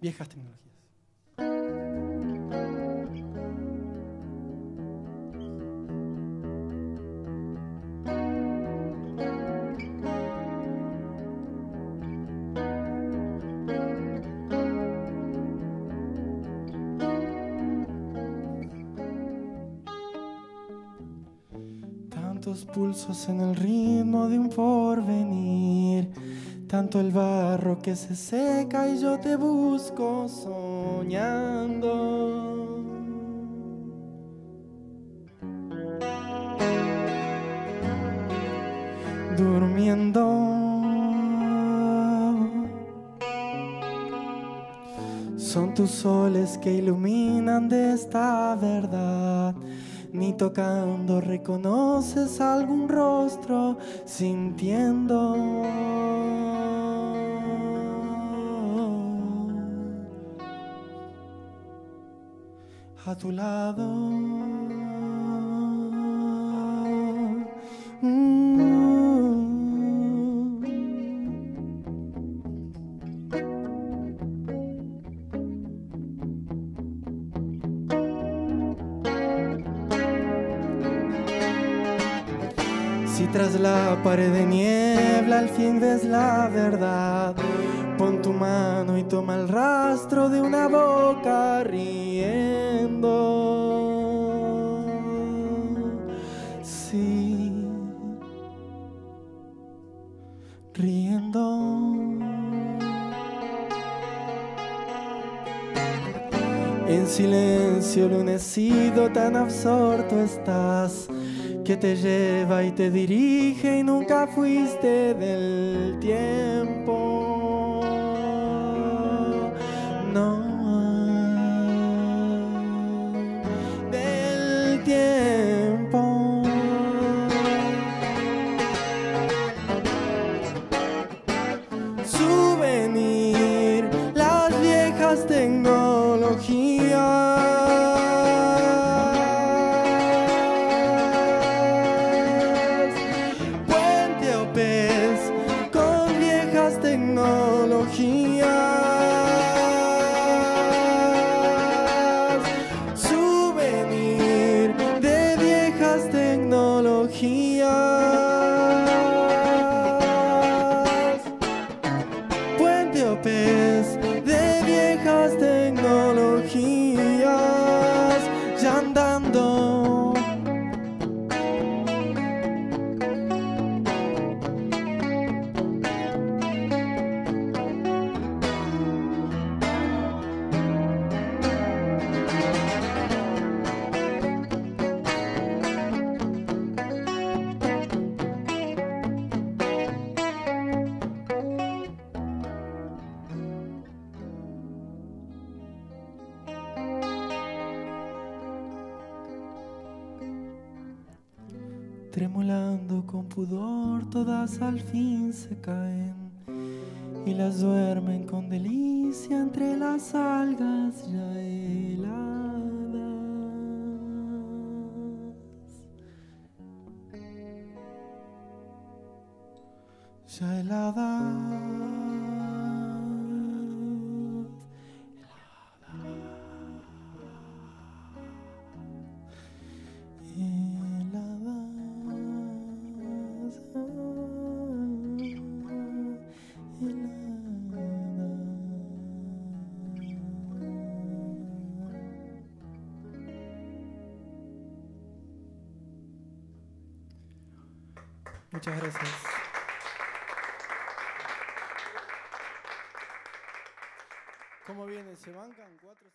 viejas tecnologías. Tantos pulsos en el ritmo de un porvenir, tanto el barro que se seca y yo te busco soñando. Durmiendo. Son tus soles que iluminan de esta verdad. Ni tocando reconoces algún rostro sintiendo. A tu lado. Si tras la pared de niebla al fin ves la verdad, pon tu mano y toma el rastro de una boca riendo. En silencio, lunecido, tan absorto estás que te lleva y te dirige y nunca fuiste del tiempo. No. Del tiempo. Las viejas. Tecnologías. Souvenir de viejas tecnologías. Puente o pez de viejas tecnologías. Tremulando con pudor, todas al fin se caen y las duermen con delicia entre las algas ya heladas. Ya heladas. Muchas gracias. ¿Cómo viene? ¿Se bancan cuatro?